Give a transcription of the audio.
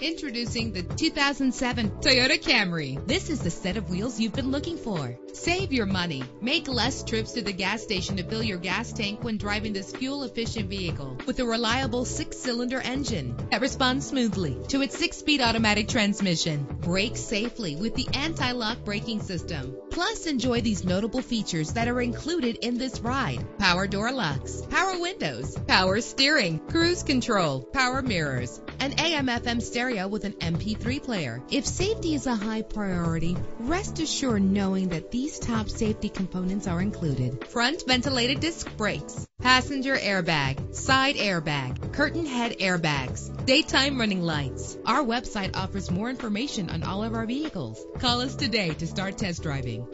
Introducing the 2007 Toyota Camry. This is the set of wheels you've been looking for. Save your money. Make less trips to the gas station to fill your gas tank when driving this fuel-efficient vehicle with a reliable six-cylinder engine that responds smoothly to its six-speed automatic transmission. Brake safely with the anti-lock braking system. Plus, enjoy these notable features that are included in this ride. Power door locks, power windows, power steering, cruise control, power mirrors, an AM FM stereo with an MP3 player. If safety is a high priority, rest assured knowing that these top safety components are included. Front ventilated disc brakes, passenger airbag, side airbag, curtain head airbags, daytime running lights. Our website offers more information on all of our vehicles. Call us today to start test driving.